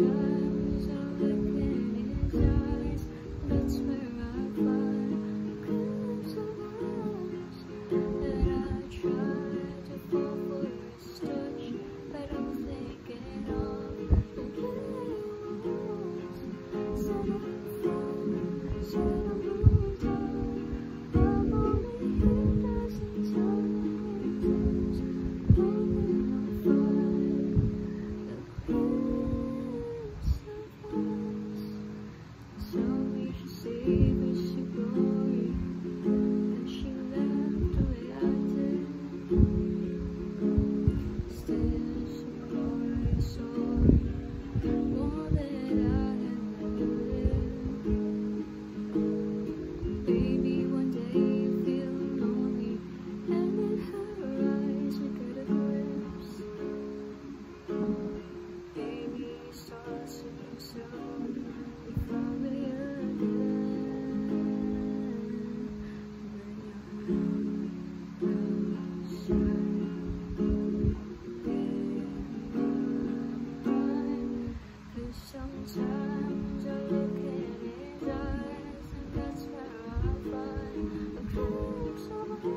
Time Thank you.